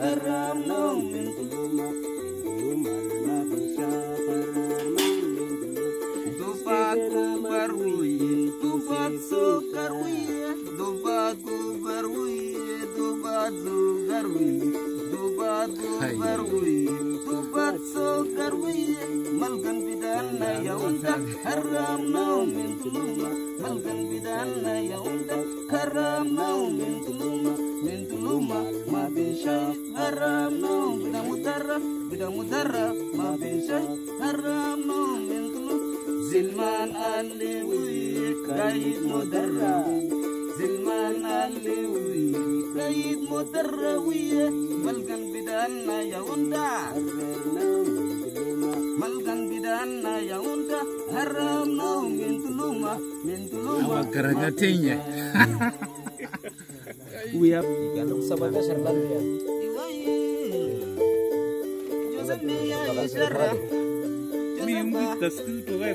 Haram no min tuluma, sukarwiye, tupat kubarwiye, tupat sukarwiye. Malkan bidana ya unda, haram no min tuluma. Bidana ya unda, haram no min tuluma, ma bisha haram no bida mudara, bida mudara ma bisha haram no min. Zilman aliwi kayit mudara, Zilman aliwi kayit mudara wiye, malkan bidana ya unda. Malkan bidana ya unda, haram no min tuluma, min tuluma. Garangatinya. Uya, kalau sahabatnya serban ya. Miyong kita skill to kaya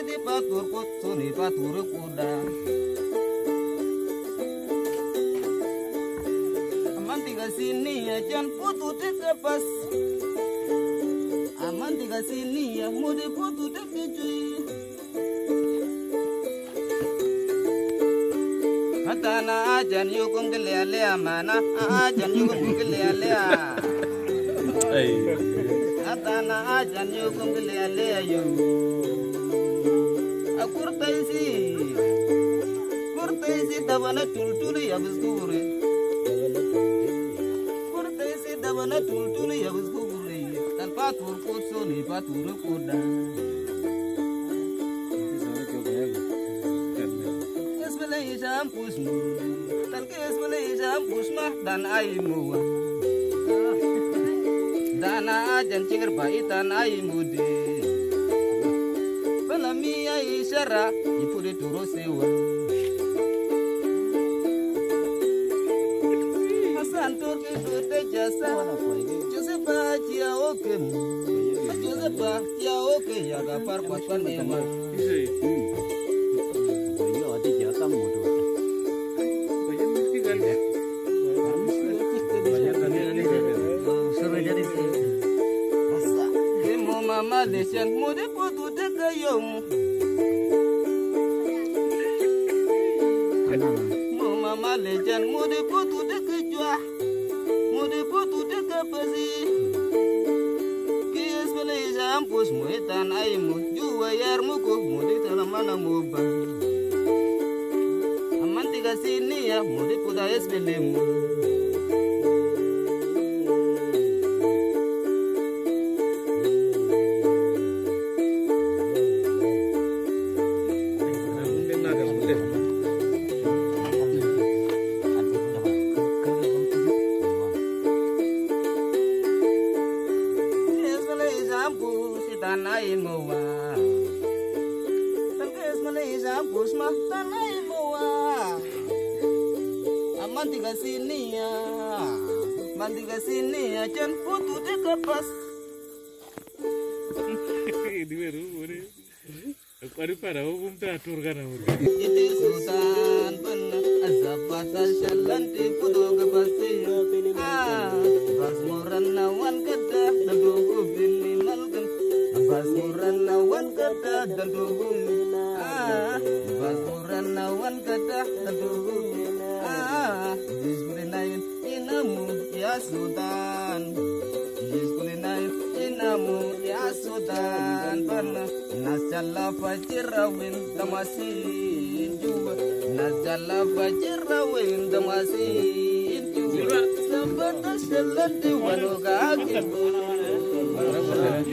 di patur kutuni patur kuda. Aman tiga sini ya jan putu de kepas Aman tiga sini ya mudi putu de kejui Hatana ajan yukum gelea lea mana ajan yukum gelea lea Hatana ajan yukum gelea lea yu Akurta isi Kurta isi dabana tultul ya biskure Kurta isi dabana tultul ya biskure Dan patur kutsuni patur kuda Esbele isam pusmu Dan ke esbele isam pusmah dan aimu Dana ajan cingir baitan aimu de Pelami ai syara ipu de turu sewa Hasan turki de jasa. Josefa cia oke. Josefa cia oke ya gafar kwatwan ewa Iya, ada jatah lesian mudi putu de kejua. Mudi putu de kepesi Kies bele jampus mo etan aimu Juwa yar muku mudi talamana muba Aman tiga sini ya mudi puta es belemu Mungkin azabat asyalan di ya. Ah, bas moran nawan kada dan malkan. Bas kada dan dugu fajirawin tamasin Najala fajira wenda masin Sabata shalan di wano kaki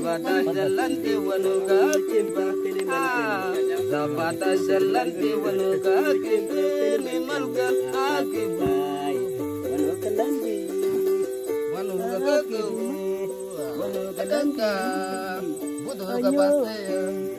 Sabata shalan di wano kaki Sabata shalan di wano kaki Ni malkan aki Wano kalandi. Wano kaki Wano kadangka Butuh kepastian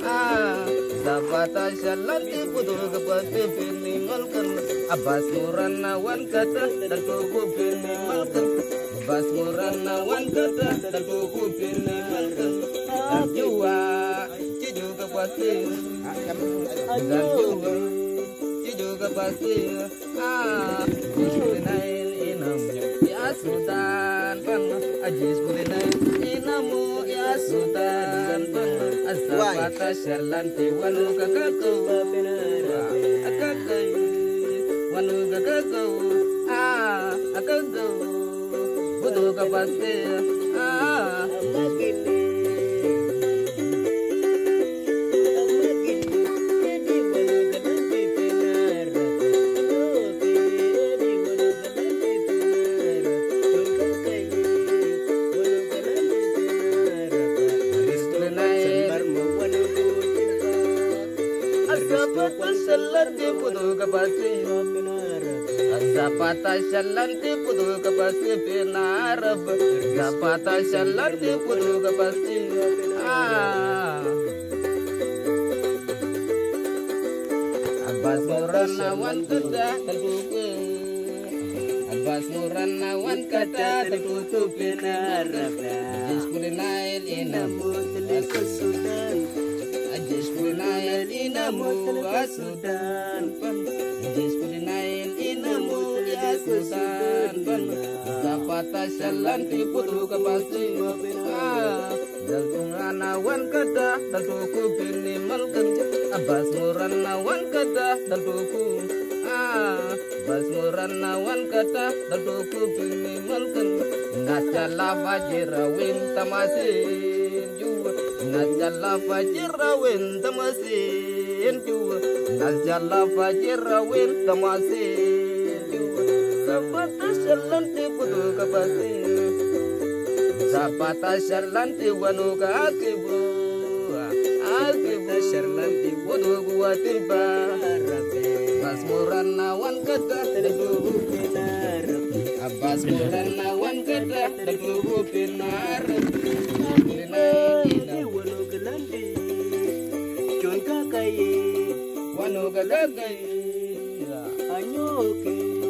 kapasti Ah Zapata shalanti putu kapasti Pinimalkan Abbas muranawan kata Dan kuku pinimalkan Abbas muranawan kata Dan kuku pinimalkan Dan jua Ciju kapasti Dan jua Ciju kapasti Ah Jiskulinain inamu Ya Sultan Pernah Ajis kulinain inamu Ya Sultan Pernah Batasar lantai wanu kakakku ah, Akakai Wanu kakakku Ah Akakku Butuh kapaste Ah Akakku Zapata shalanti putu kapasti pinarab Zapata shalanti putu kapasti Ah Abbas muranawan kada terbuka Abbas muranawan kada terbuka pinarab Ajis kulinail inamu Asudan Ajis kulinail inamu Asudan Asudan Zapata shalanti putu kapasti Ah Daltunganawan kada daltuku pini malkan Abbas muranawan kada daltuku Ah Abbas muranawan kada daltuku pini malkan Najala fajirawin tamasin juwa Najala fajirawin tamasin juwa Najala fajirawin tamasin juwa Zapata shalanti putu kapasti Zapata sharlanti wanu ka akibu Akibu sharlanti wanu gua tirba Abbas muran nawan kata Degubu pinar Abbas muran nawan kata Degubu pinar Wanu gagagai Christopher Sanbar Murmutana sadan bana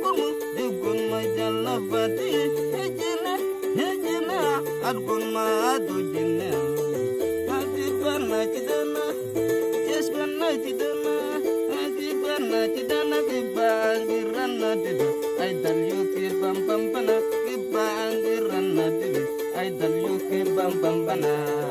bana cidana Kibangiran na dida Ay dalyo ki bam bam bana Kibangiran na dida Ay dalyo ki bam bam bana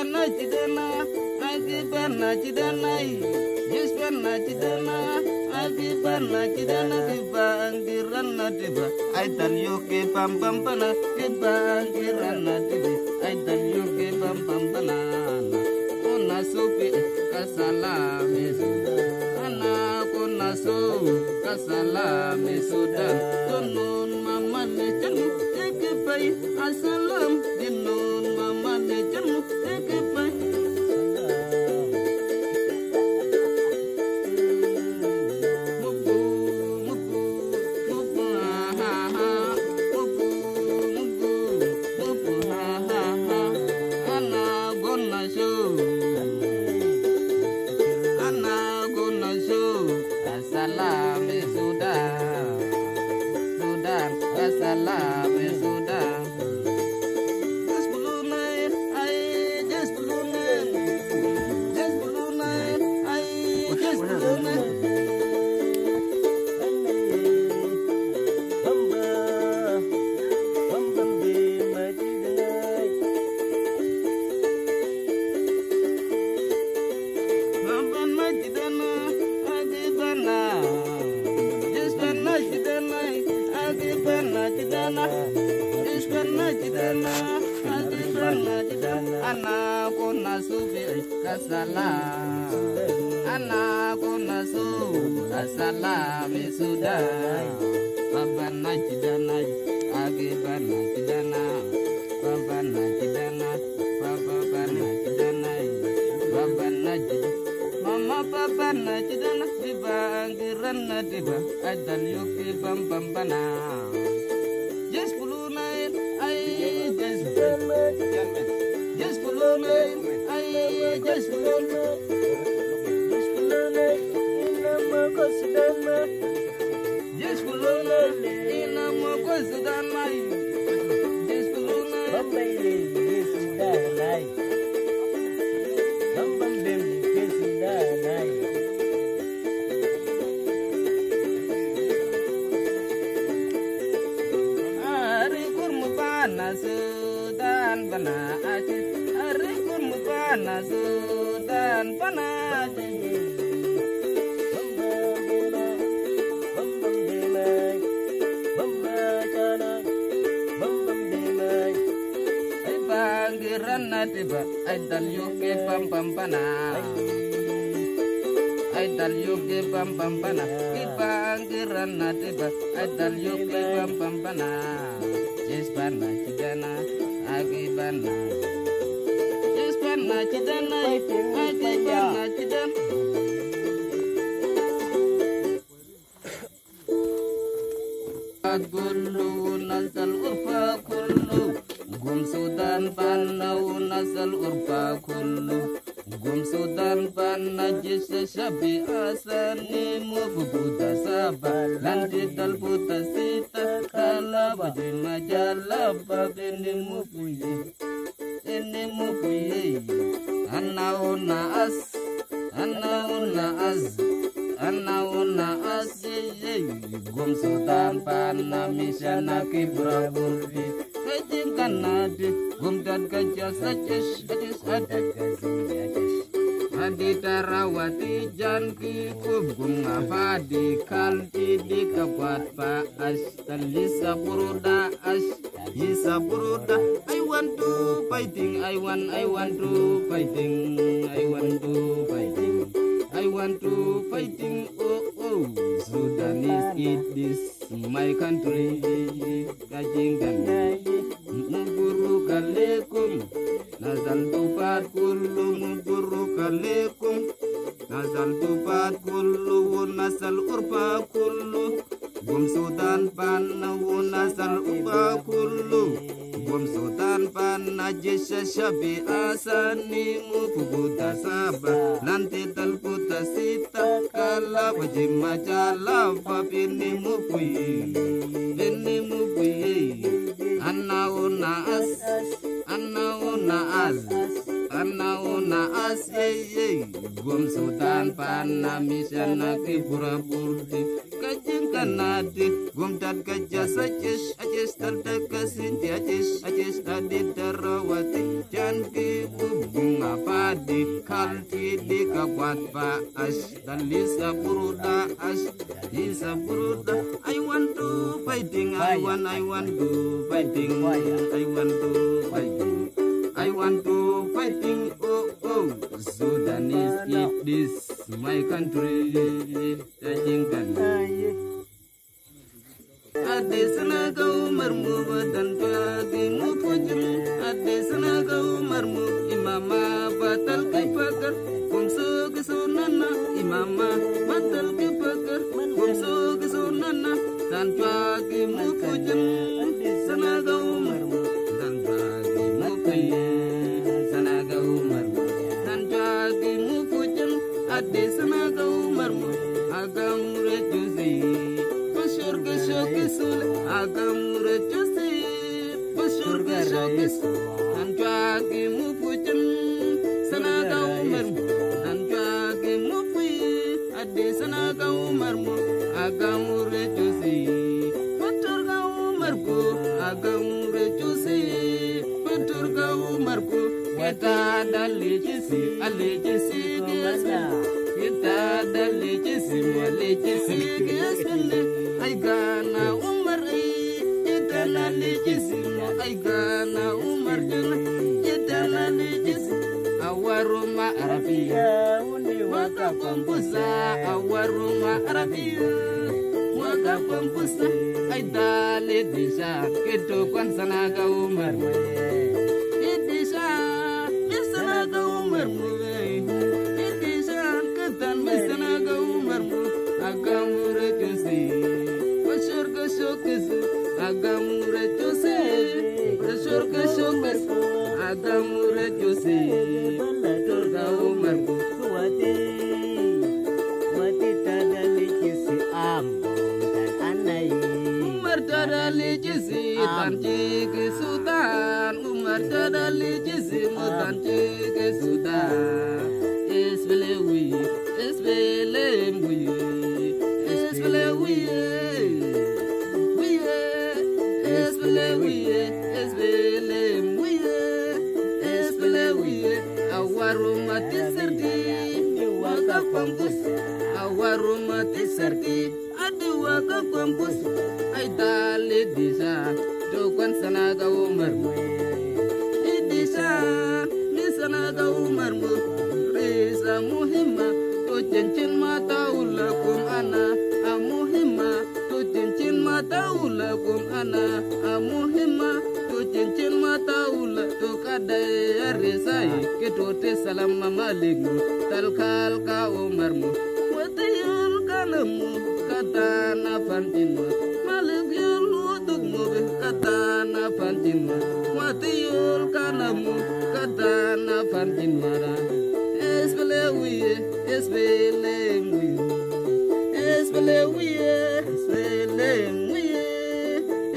Yes bana jidana agi bana jidana Yes bana jidana agi bana jidana Diba anggiran na diba Ay dan yoke pam pam pana Diba anggiran na diba Ay dan yoke pam pam pana Ona supi kasalami sudan anakku nasu kasalami sudan tunun mama ne janu teke pai asalam dinun sudah Babana jidana agibana jidana Babana jidana Babana jidana Babana jidana Mama papa na chidana diba anggiran na diba adal yoki bam bam bana na diba ay dalyuke pam pam pana Ay dalyuke pam pam pana Ay panggiran na diba ay dalyuke pam pam pana Yes pana chidana. Agi pana Yes pana chidana. Agi pana sudan panau nasal urfa kullu. Gum sudan panna jisa shabi asani mufubuda saba Lanti dal puta sita kala badi majala babini mufuye Ini mufuye Anau naas. Anau naas. Anau naas Gum sudan panna misana kibra burfi Kajing kanadi Gum dan gajah sacis Sacis adat Adi tarawati janki kubung abadi kalti di kabuat pa as talisa buruda as. Isa buruda I want to fighting I want I want to fighting I want to fighting want to fighting oh oh Sudanese it this my country. Kajingan Muburu kalekum Nazal tufat kullu muburu kalekum. Nazal tufat kullu Nasal urba kullu. Gum sudan panna nasal urba kullu Gum sudan panna jesha shabi asani mufubuda saba Nanti talputa sita kala wajima jala Fapini mufuyi Ini mufuyi Anna una as Anna una as Anna una as Yey yey Gum sudan panna misyana kibura burdi Kajing kanadi Gum dan kajas ajes Ajes terdeka sinti ajes Ajes adi darawati Janki bunga padi Kalti di kabuat pa as. Dan lisa buruda as Lisa buruda I want to fighting I want I want to fighting I want to fighting. I want to fighting oh oh. Sudanese eat this my country Tajingkan Ade sanaga umar mu badan pagi mu pujul Ade sanaga umar mu imama batal ke pakar Kumso ke sunana imama batal ke pakar Kumso ke sunana dan pagi mu pujul Sanaga umar mu pagi mu pujul Sanaga umar mu dan pagi mu pujul Ade sanaga umar mu agam rejuzi Bashur ke shoki sul agam rejuzi Bashur ke shoki sul Anjagi mu pujan sanaga umar mu Anjagi mu pui ade sanaga umar mu agam rejuzi Bashur ga umar ku agam rejuzi Bashur ga umar ku Kita ay gana umar mo ay gana umar lejisi awaruma arabia waka pambusa awaruma arabia waka pambusa ay dale disha kedo kwan sanaga umar idisha isanaga umar mo dan mesanaga umar mu shokes agamure jose bashur ka shokes agamure jose turga umar mu umar tada lijisi dan jige sultan umar tada lijisi mu dan jige sultan Esbelewi, tiserdi, adi waka pambus, ay dale disa, jokwan sanaga umar mu, idisa, ni sanaga umar mu, reza muhimma to cincin mata ulakum ana. A muhimma to cincin mata ulakum ana. A muhimma to cincin mata ula to kada ya reza ke to te salam maliku talkal ka umar mu mu kata na fantin ma malib yul uduk mu kata na fantin ma wati yul kana mu kata na fantin mara espele wiye espele wiye espele wiye espele wiye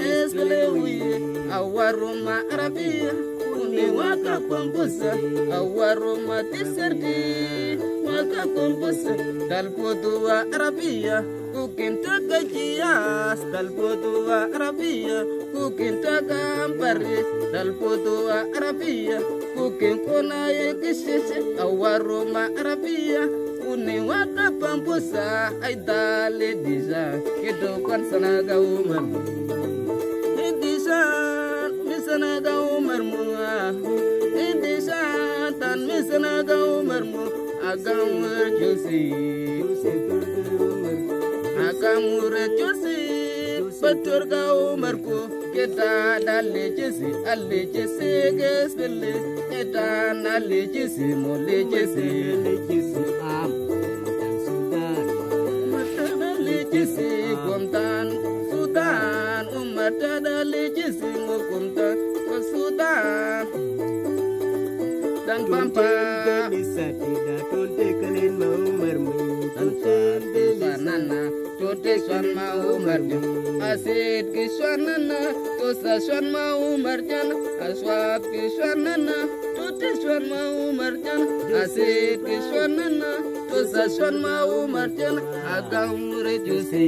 espele wiye awaruma arabia kuni waka pambusa awaruma tiserdi con você. Talpo tua rabia Ku kinta gajias Talpo tua rabia Ku kinta gambaris Talpo tua rabia Ku kinkuna a waruma rabia Une wata pampusa Ay dale dija Kido kwan sanaga umar Indija Misanaga umar mua Indija Tan misanaga umar mua Jusi. Betul kau umarku kita dale jesi, ale jesi gesbele. Kita nale jesi, mole jesi, le jesi am. Matadale jesi kontan Sudan, umat dale jesi ngokontan ke Sudan. Dan pampa kiswanma umarjan asid kiswanana tosa swanma umarjan aswab kiswanana tote swanma umarjan asid kiswanana tosa swanma umarjan agamre jose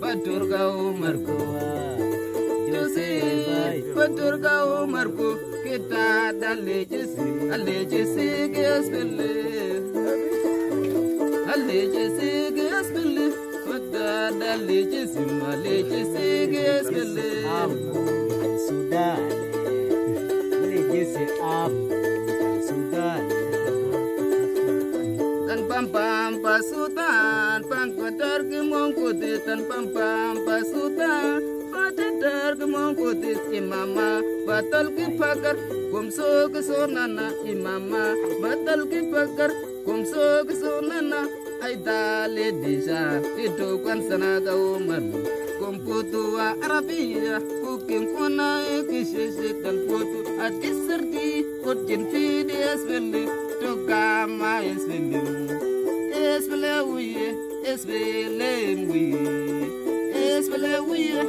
paturga umargo jose paturga umargo kita dalejisi alejisi gesbele alejisi gesbele jese gesbele. Alejese gespele, wada dalejese malejese gespele. Sudan, ini jesi am Sudan. pam pam pasutan pangkotar ke mongkuti tan pam pam pasutan patatar ke mongkuti imama batal ke pakar kumso ke sonana imama batal ke pakar kumso ke aydale disha ito kwansana da umar. Komputu wa arabiya kukin kuna ikishisi talputu adisirdi kutin fidi esbili tukama esbili esbili uye esbili uye. Esbili uye.